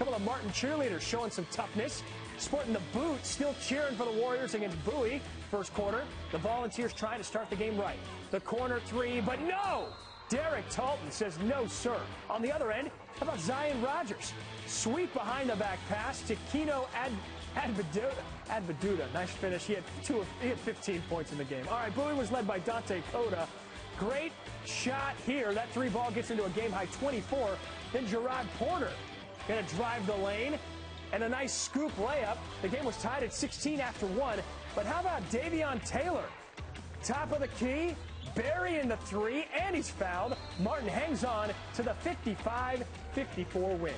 couple of Martin cheerleaders showing some toughness, sporting the boot, still cheering for the Warriors against Bowie. First quarter, the Volunteers trying to start the game right. The corner three, but no! Derrick Talton says no, sir. On the other end, how about Zion Rodgers? Sweep behind the back pass to Keno Ad Adbeduta. Adbeduta. Nice finish. He had two. He had 15 points in the game. All right, Bowie was led by Donta Coady. Great shot here. That three ball gets into a game high 24. Then Jarrod Porter going to drive the lane. And a nice scoop layup. The game was tied at 16 after one. But how about Daveyon Taylor? Top of the key, burying the three, and he's fouled. Martin hangs on to the 55-54 win.